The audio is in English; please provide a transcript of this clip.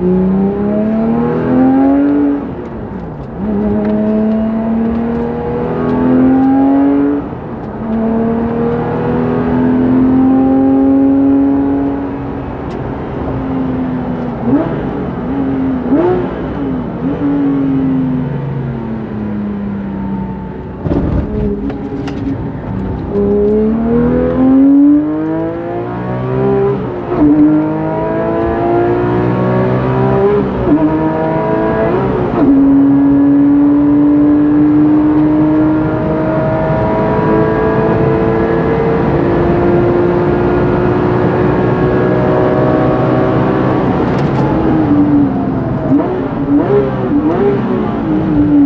อืม you.